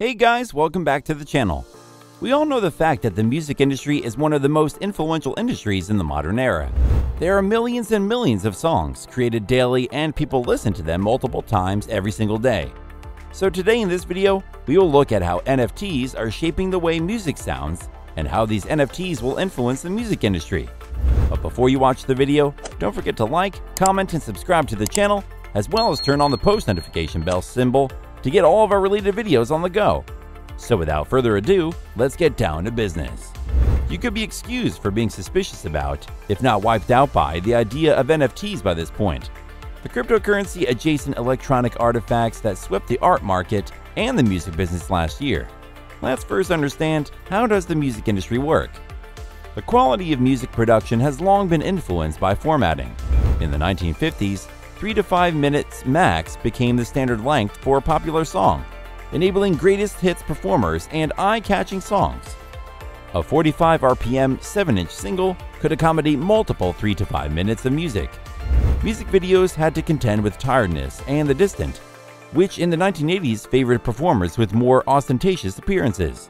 Hey guys, welcome back to the channel. We all know the fact that the music industry is one of the most influential industries in the modern era. There are millions and millions of songs created daily and people listen to them multiple times every single day. So today in this video, we will look at how NFTs are shaping the way music sounds and how these NFTs will influence the music industry. But before you watch the video, don't forget to like, comment, and subscribe to the channel, as well as turn on the post notification bell symbol to get all of our related videos on the go. So without further ado, let's get down to business. You could be excused for being suspicious about, if not wiped out by, the idea of NFTs by this point. The cryptocurrency adjacent electronic artifacts that swept the art market and the music business last year. Let's first understand how does the music industry work? The quality of music production has long been influenced by formatting. In the 1950s, 3 to 5 minutes max became the standard length for a popular song, enabling greatest hits performers and eye-catching songs. A 45 RPM 7-inch single could accommodate multiple 3 to 5 minutes of music. Music videos had to contend with tiredness and the distant, which in the 1980s favored performers with more ostentatious appearances.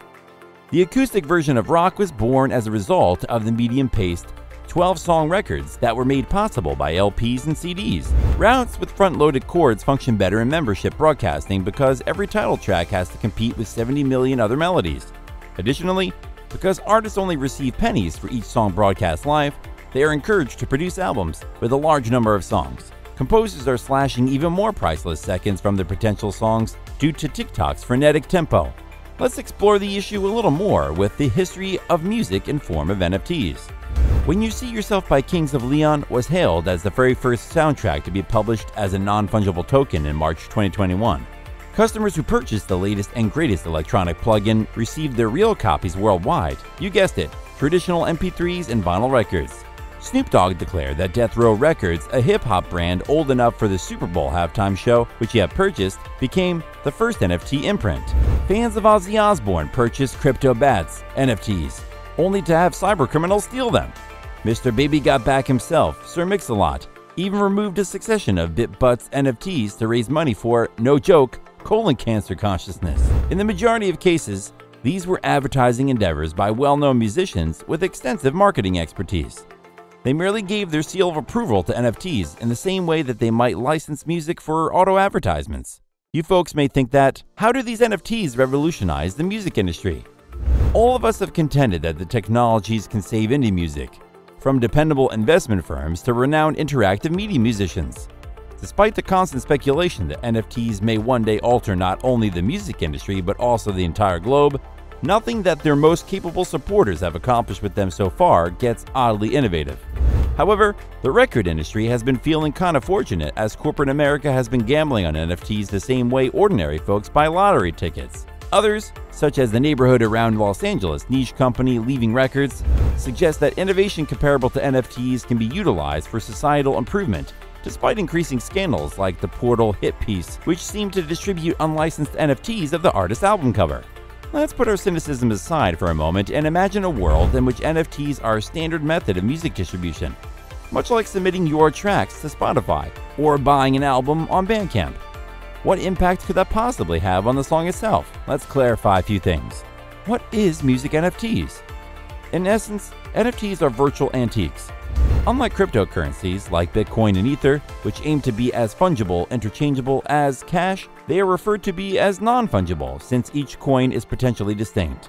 The acoustic version of rock was born as a result of the medium-paced 12-song records that were made possible by LPs and CDs. Routes with front-loaded chords function better in membership broadcasting because every title track has to compete with 70 million other melodies. Additionally, because artists only receive pennies for each song broadcast live, they are encouraged to produce albums with a large number of songs. Composers are slashing even more priceless seconds from their potential songs due to TikTok's frenetic tempo. Let's explore the issue a little more with the history of music in form of NFTs. When You See Yourself by Kings of Leon was hailed as the very first soundtrack to be published as a non-fungible token in March 2021. Customers who purchased the latest and greatest electronic plugin received their real copies worldwide. You guessed it, traditional MP3s and vinyl records. Snoop Dogg declared that Death Row Records, a hip hop brand old enough for the Super Bowl halftime show, which he had purchased, became the first NFT imprint. Fans of Ozzy Osbourne purchased Crypto Bats NFTs, only to have cybercriminals steal them. Mr. Baby got back himself, Sir Mix-a-Lot, even removed a succession of BitButts NFTs to raise money for, no joke, colon cancer consciousness. In the majority of cases, these were advertising endeavors by well-known musicians with extensive marketing expertise. They merely gave their seal of approval to NFTs in the same way that they might license music for auto advertisements. You folks may think that, how do these NFTs revolutionize the music industry? All of us have contended that the technologies can save indie music, from dependable investment firms to renowned interactive media musicians. Despite the constant speculation that NFTs may one day alter not only the music industry but also the entire globe, nothing that their most capable supporters have accomplished with them so far gets oddly innovative. However, the record industry has been feeling kind of fortunate as corporate America has been gambling on NFTs the same way ordinary folks buy lottery tickets. Others, such as the neighborhood around Los Angeles niche company Leaving Records, suggest that innovation comparable to NFTs can be utilized for societal improvement, despite increasing scandals like the Portal hit piece, which seemed to distribute unlicensed NFTs of the artist's album cover. Let's put our cynicism aside for a moment and imagine a world in which NFTs are a standard method of music distribution, much like submitting your tracks to Spotify or buying an album on Bandcamp. What impact could that possibly have on the song itself? Let's clarify a few things. What is music NFTs? In essence, NFTs are virtual antiques. Unlike cryptocurrencies like Bitcoin and Ether, which aim to be as fungible, interchangeable as cash, they are referred to be as non-fungible since each coin is potentially distinct.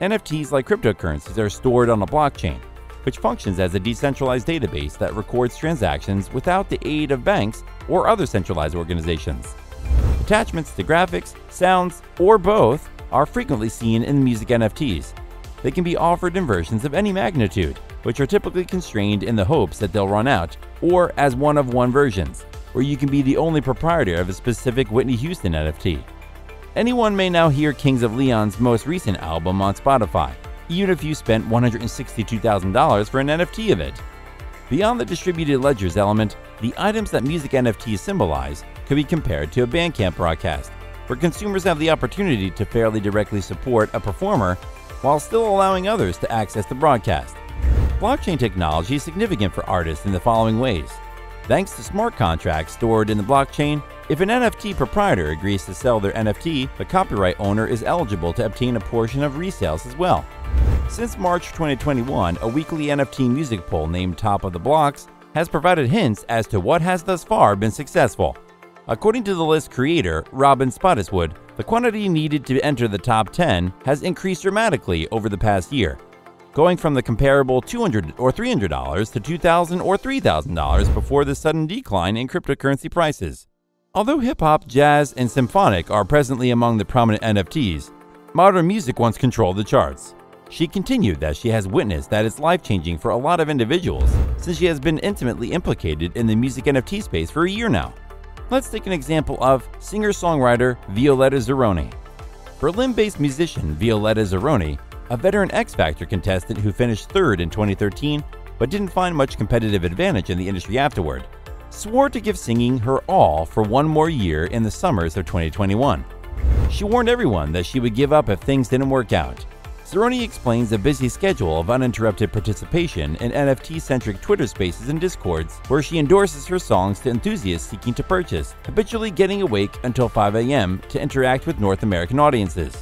NFTs like cryptocurrencies are stored on a blockchain, which functions as a decentralized database that records transactions without the aid of banks or other centralized organizations. Attachments to graphics, sounds, or both are frequently seen in music NFTs. They can be offered in versions of any magnitude, which are typically constrained in the hopes that they'll run out, or as one of one versions, where you can be the only proprietor of a specific Whitney Houston NFT. Anyone may now hear Kings of Leon's most recent album on Spotify, even if you spent $162,000 for an NFT of it. Beyond the distributed ledgers element, the items that music NFTs symbolize could be compared to a Bandcamp broadcast, where consumers have the opportunity to fairly directly support a performer while still allowing others to access the broadcast. Blockchain technology is significant for artists in the following ways. Thanks to smart contracts stored in the blockchain, if an NFT proprietor agrees to sell their NFT, the copyright owner is eligible to obtain a portion of resales as well. Since March 2021, a weekly NFT music poll named Top of the Blocks has provided hints as to what has thus far been successful. According to the list creator, Robin Spottiswood, the quantity needed to enter the top 10 has increased dramatically over the past year, going from the comparable 200 or $300 to 2,000 or $3,000 before the sudden decline in cryptocurrency prices. Although hip hop, jazz, and symphonic are presently among the prominent NFTs, modern music once controlled the charts. She continued that she has witnessed that it's life changing for a lot of individuals since she has been intimately implicated in the music NFT space for a year now. Let's take an example of singer songwriter Violetta Zironi. Berlin based musician Violetta Zironi, a veteran X Factor contestant who finished third in 2013 but didn't find much competitive advantage in the industry afterward, swore to give singing her all for one more year in the summers of 2021. She warned everyone that she would give up if things didn't work out, Zironi explains a busy schedule of uninterrupted participation in NFT centric Twitter spaces and discords, where she endorses her songs to enthusiasts seeking to purchase, habitually getting awake until 5 a.m. to interact with North American audiences.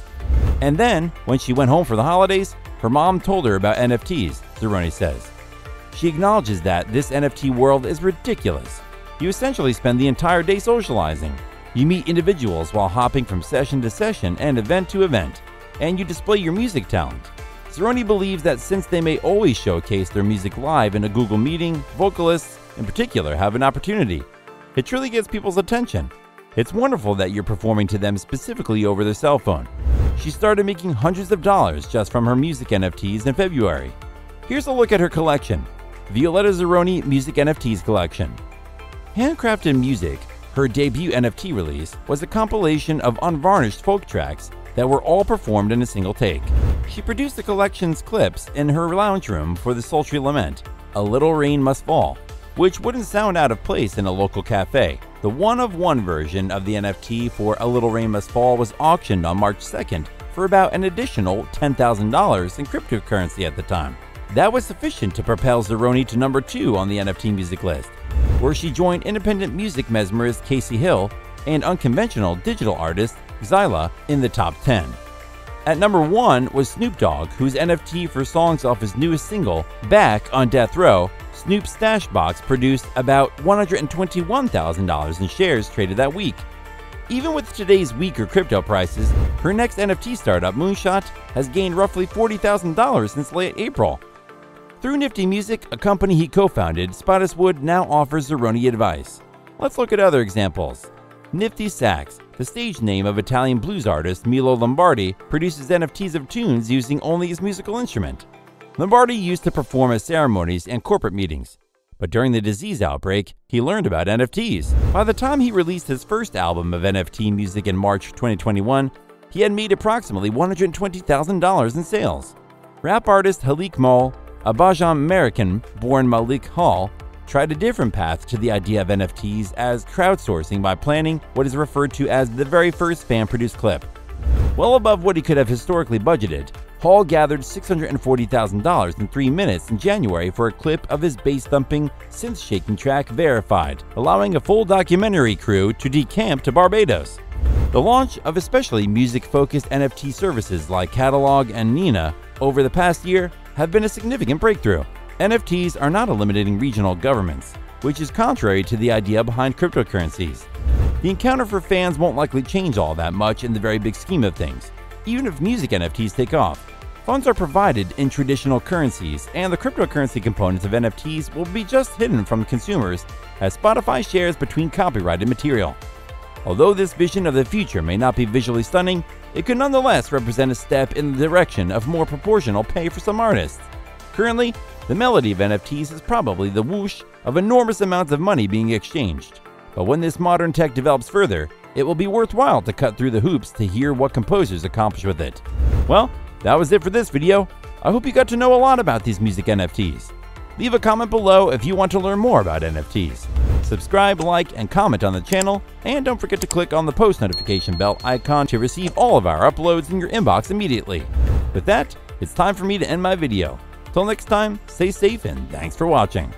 And then, when she went home for the holidays, her mom told her about NFTs, Zironi says. She acknowledges that this NFT world is ridiculous. You essentially spend the entire day socializing. You meet individuals while hopping from session to session and event to event and you display your music talent. Zironi believes that since they may always showcase their music live in a Google meeting, vocalists, in particular, have an opportunity. It truly gets people's attention. It's wonderful that you're performing to them specifically over their cell phone. She started making hundreds of dollars just from her music NFTs in February. Here's a look at her collection Violetta Zironi Music NFTs Collection. Handcrafted Music, her debut NFT release, was a compilation of unvarnished folk tracks that were all performed in a single take. She produced the collection's clips in her lounge room for the sultry lament, A Little Rain Must Fall, which wouldn't sound out of place in a local cafe. The one of one version of the NFT for A Little Rain Must Fall was auctioned on March 2nd for about an additional $10,000 in cryptocurrency at the time. That was sufficient to propel Zironi to number two on the NFT music list, where she joined independent music mesmerist Casey Hill and unconventional digital artist Xyla in the top 10. At number 1 was Snoop Dogg, whose NFT for songs off his newest single, Back on Death Row, Snoop's stash box produced about $121,000 in shares traded that week. Even with today's weaker crypto prices, her next NFT startup, Moonshot, has gained roughly $40,000 since late April. Through Nifty Music, a company he co founded, Spottiswood now offers Zironi advice. Let's look at other examples. Nifty Sax, the stage name of Italian blues artist Milo Lombardi, produces NFTs of tunes using only his musical instrument. Lombardi used to perform at ceremonies and corporate meetings, but during the disease outbreak, he learned about NFTs. By the time he released his first album of NFT music in March 2021, he had made approximately $120,000 in sales. Rap artist Haleek Maul, a Bajan American born Malik Hall, tried a different path to the idea of NFTs as crowdsourcing by planning what is referred to as the very first fan produced clip. Well above what he could have historically budgeted, Hall gathered $640,000 in three minutes in January for a clip of his bass thumping, synth shaking track Verified, allowing a full documentary crew to decamp to Barbados. The launch of especially music focused NFT services like Catalog and Nina over the past year have been a significant breakthrough. NFTs are not eliminating regional governments, which is contrary to the idea behind cryptocurrencies. The encounter for fans won't likely change all that much in the very big scheme of things, even if music NFTs take off. Funds are provided in traditional currencies, and the cryptocurrency components of NFTs will be just hidden from consumers as Spotify shares between copyrighted material. Although this vision of the future may not be visually stunning, it could nonetheless represent a step in the direction of more proportional pay for some artists. Currently, the melody of NFTs is probably the whoosh of enormous amounts of money being exchanged. But when this modern tech develops further, it will be worthwhile to cut through the hoops to hear what composers accomplish with it. Well, that was it for this video. I hope you got to know a lot about these music NFTs. Leave a comment below if you want to learn more about NFTs. Subscribe, like, and comment on the channel, and don't forget to click on the post notification bell icon to receive all of our uploads in your inbox immediately. With that, it's time for me to end my video. Till next time, stay safe and thanks for watching.